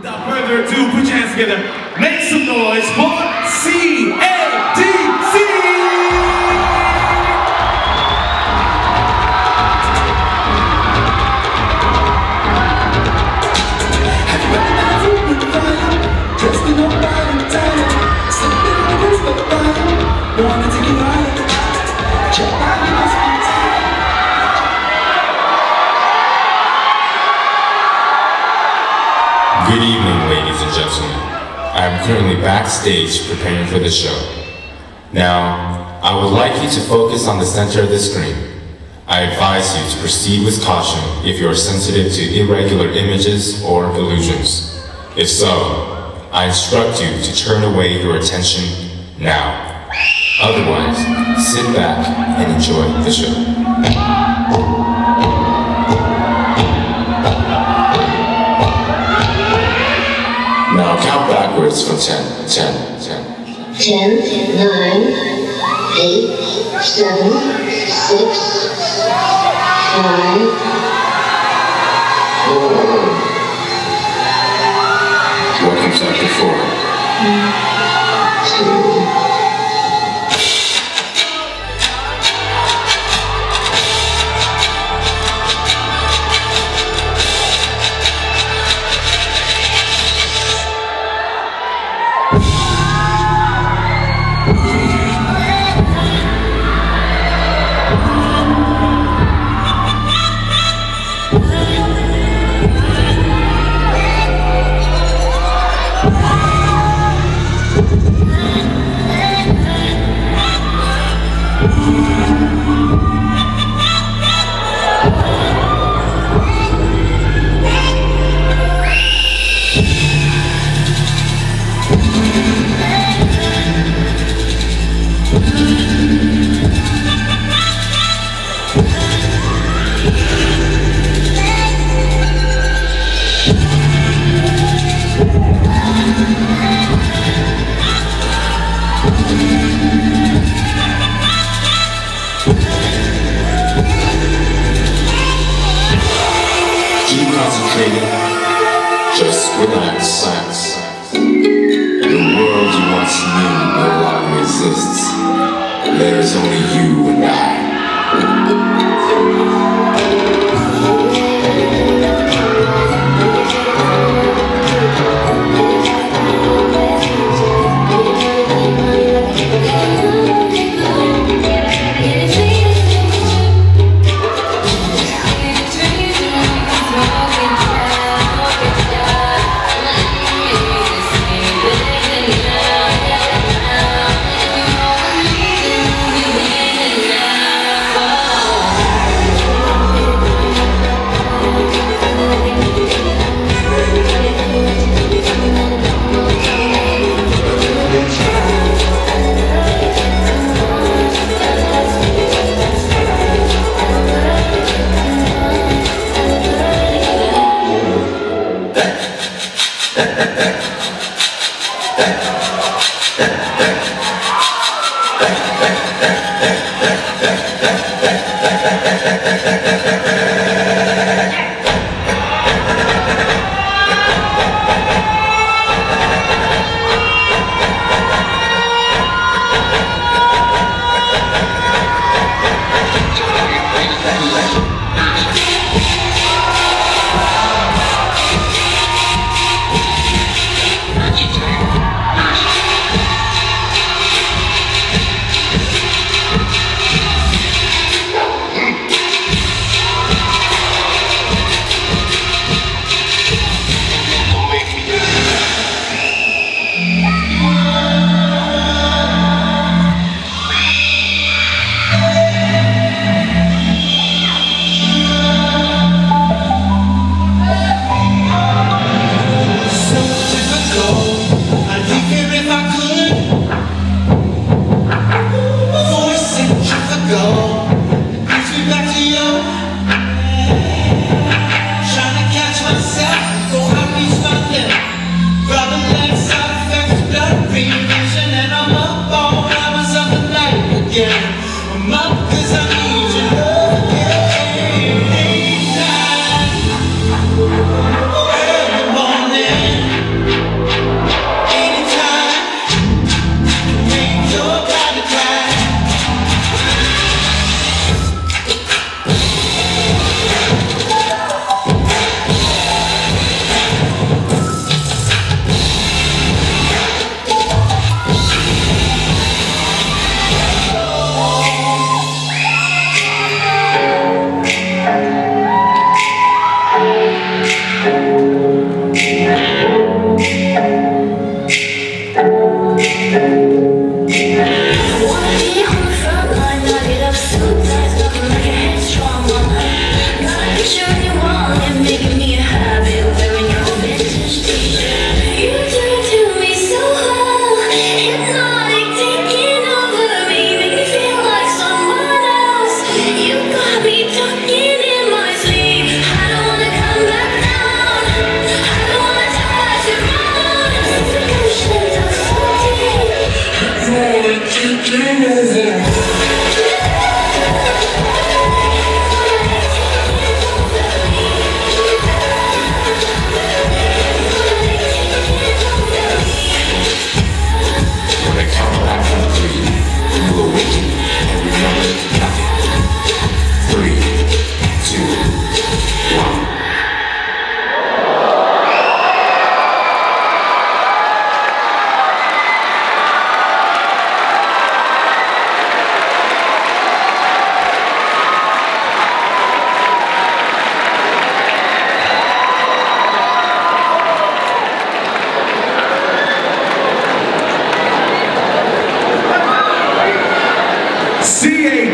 Without further ado, put your hands together. Make some noise for C-A-D-C! Good evening, ladies and gentlemen. I am currently backstage preparing for the show. Now, I would like you to focus on the center of the screen. I advise you to proceed with caution if you are sensitive to irregular images or illusions. If so, I instruct you to turn away your attention now. Otherwise, sit back and enjoy the show. Backwards from 10, 10, 10. 10, 9, 8, 7, 6, 5, 4. What comes after 4? Concentrating. Just relax, relax. The world you once knew no longer exists. There is only you and I. Thank you. minha resenha. C A